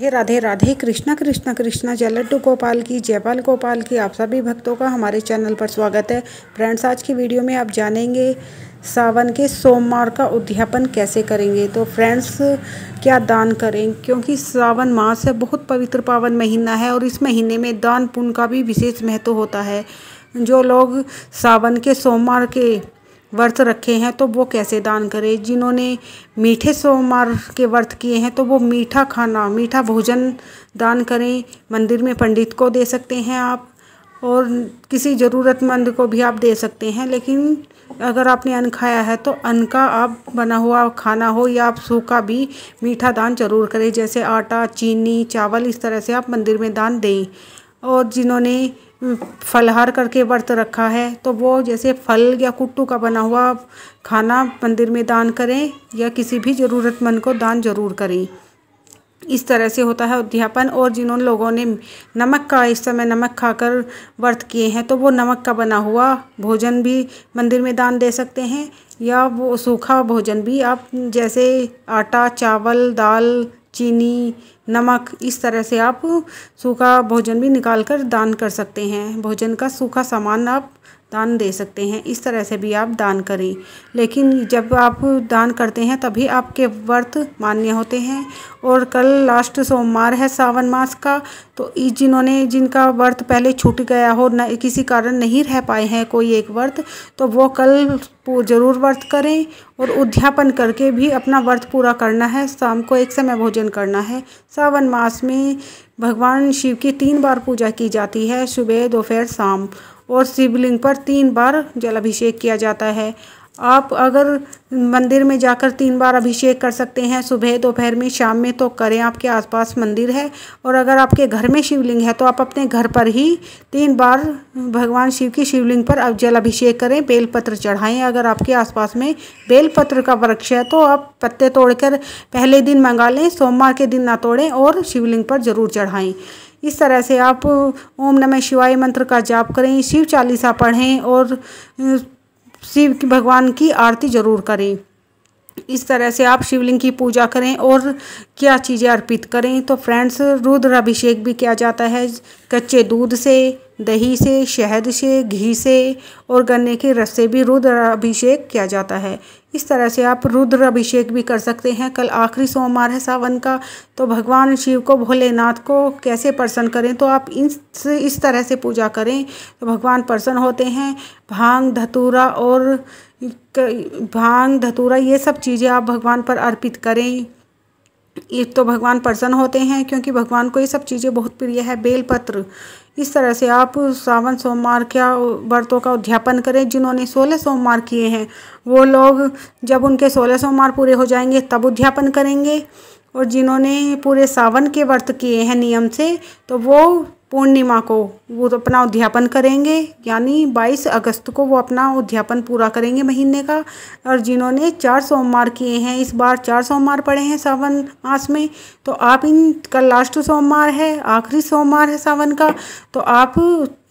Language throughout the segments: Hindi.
हे राधे राधे कृष्णा कृष्णा कृष्णा जय लड्डू गोपाल की, जयपाल गोपाल की, आप सभी भक्तों का हमारे चैनल पर स्वागत है। फ्रेंड्स, आज की वीडियो में आप जानेंगे सावन के सोमवार का उद्यापन कैसे करेंगे। तो फ्रेंड्स, क्या दान करें? क्योंकि सावन मास है, बहुत पवित्र पावन महीना है और इस महीने में दान पुण्य का भी विशेष महत्व होता है। जो लोग सावन के सोमवार के व्रत रखे हैं तो वो कैसे दान करें? जिन्होंने मीठे सोमवार के व्रत किए हैं तो वो मीठा खाना, मीठा भोजन दान करें। मंदिर में पंडित को दे सकते हैं आप, और किसी ज़रूरतमंद को भी आप दे सकते हैं, लेकिन अगर आपने अन्न खाया है तो अन्न का आप बना हुआ खाना हो, या आप सूखा भी मीठा दान ज़रूर करें, जैसे आटा, चीनी, चावल, इस तरह से आप मंदिर में दान दें। और जिन्होंने फलहार करके व्रत रखा है तो वो जैसे फल या कुट्टू का बना हुआ खाना मंदिर में दान करें या किसी भी ज़रूरतमंद को दान ज़रूर करें। इस तरह से होता है उद्यापन और जिन्होंने लोगों ने नमक का, इस समय नमक खाकर व्रत किए हैं तो वो नमक का बना हुआ भोजन भी मंदिर में दान दे सकते हैं या वो सूखा भोजन भी आप जैसे आटा, चावल, दाल चीनी, नमक, इस तरह से आप सूखा भोजन भी निकाल कर दान कर सकते हैं। भोजन का सूखा सामान आप दान दे सकते हैं। इस तरह से भी आप दान करें। लेकिन जब आप दान करते हैं, तभी आपके व्रत मान्य होते हैं। और कल लास्ट सोमवार है सावन मास का तो जिन्होंने, जिनका व्रत पहले छूट गया हो, न, किसी कारण नहीं रह पाए हैं कोई एक व्रत तो वो कल ज़रूर व्रत करें और उद्यापन करके भी अपना व्रत पूरा करना है। शाम को एक समय भोजन करना है। सावन मास में भगवान शिव की तीन बार पूजा की जाती है, सुबह, दोपहर, शाम। और शिवलिंग पर तीन बार जल अभिषेक किया जाता है। आप अगर मंदिर में जाकर तीन बार अभिषेक कर सकते हैं, सुबह, दोपहर में, शाम में तो करें, आपके आसपास मंदिर है। और अगर आपके घर में शिवलिंग है तो आप अपने घर पर ही तीन बार भगवान शिव की शिवलिंग पर अब जल अभिषेक करें बेलपत्र चढ़ाएँ। अगर आपके आसपास में बेलपत्र का वृक्ष है तो आप पत्ते तोड़कर पहले दिन मंगा लें, सोमवार के दिन ना तोड़ें और शिवलिंग पर ज़रूर चढ़ाएँ। इस तरह से आप ओम नमः शिवाय मंत्र का जाप करें, शिव चालीसा पढ़ें और शिव भगवान की आरती ज़रूर करें। इस तरह से आप शिवलिंग की पूजा करें और क्या चीज़ें अर्पित करें तो फ्रेंड्स, रुद्र अभिषेक भी किया जाता है, कच्चे दूध से दही से, शहद से, घी से और गन्ने के रस से भी रुद्र अभिषेक किया जाता है। इस तरह से आप रुद्र अभिषेक भी कर सकते हैं। कल आखिरी सोमवार है सावन का तो भगवान शिव को, भोलेनाथ को कैसे प्रसन्न करें? तो आप इस इस तरह से पूजा करें। तो भगवान प्रसन्न होते हैं। भाँग, धतूरा और भाँग, धतूरा, ये सब चीज़ें आप भगवान पर अर्पित करें। ये तो भगवान प्रसन्न होते हैं, क्योंकि भगवान को ये सब चीज़ें बहुत प्रिय है। बेलपत्र इस तरह से आप सावन सोमवार क्या व्रतों का उद्यापन करें जिन्होंने सोलह सोमवार किए हैं। वो लोग जब उनके सोलह सोमवार पूरे हो जाएँगे, तब उद्यापन करेंगे। और जिन्होंने पूरे सावन के व्रत किए हैं नियम से तो वो पूर्णिमा को वो तो अपना उद्यापन करेंगे, यानी 22 अगस्त को वो अपना उद्यापन पूरा करेंगे महीने का। और जिन्होंने चार सोमवार किए हैं, इस बार चार सोमवार पड़े हैं सावन मास में तो आप इन का लास्ट सोमवार है, आखिरी सोमवार है सावन का तो आप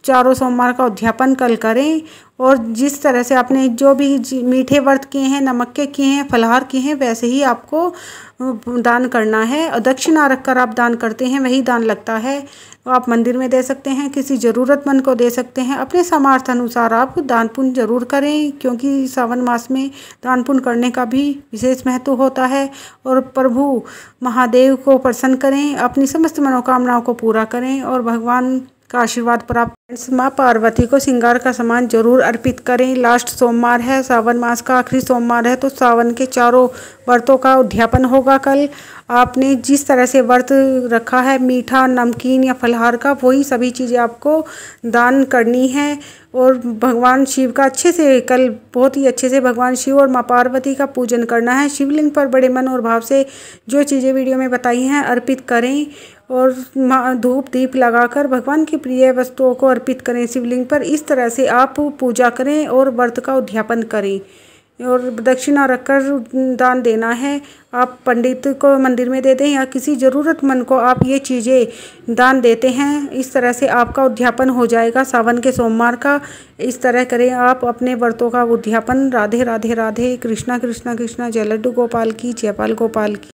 चारों सोमवार का उद्यापन कल करें और जिस तरह से आपने जो भी मीठे व्रत किए हैं, नमक के किए हैं, फलहार किए हैं, वैसे ही आपको दान करना है। और दक्षिणा रख कर आप दान करते हैं, वही दान लगता है। तो आप मंदिर में दे सकते हैं, किसी ज़रूरतमंद को दे सकते हैं। अपने सामर्थ्य अनुसार आप दान पुण्य ज़रूर करें, क्योंकि सावन मास में दान पुण्य करने का भी विशेष महत्व होता है। और प्रभु महादेव को प्रसन्न करें, अपनी समस्त मनोकामनाओं को पूरा करें और भगवान का आशीर्वाद प्राप्त माँ पार्वती को श्रृंगार का सामान ज़रूर अर्पित करें। लास्ट सोमवार है, सावन मास का आखिरी सोमवार है तो सावन के चारों व्रतों का उद्यापन होगा कल। आपने जिस तरह से व्रत रखा है, मीठा, नमकीन या फलहार का, वही सभी चीज़ें आपको दान करनी है। और भगवान शिव का अच्छे से, कल बहुत ही अच्छे से भगवान शिव और माँ पार्वती का पूजन करना है। शिवलिंग पर बड़े मन और भाव से जो चीज़ें वीडियो में बताई हैं, अर्पित करें। और धूप दीप लगाकर भगवान की प्रिय वस्तुओं को अर्पित करें। शिवलिंग पर इस तरह से आप पूजा करें और व्रत का उद्यापन करें। और दक्षिणा रखकर दान देना है। आप पंडित को मंदिर में देते हैं या किसी ज़रूरतमंद को आप ये चीज़ें दान देते हैं। इस तरह से आपका उद्यापन हो जाएगा। सावन के सोमवार का इस तरह करें आप अपने व्रतों का उद्यापन। राधे राधे राधे, कृष्णा कृष्णा कृष्णा, जय लड्डू गोपाल की, जयपाल गोपाल की।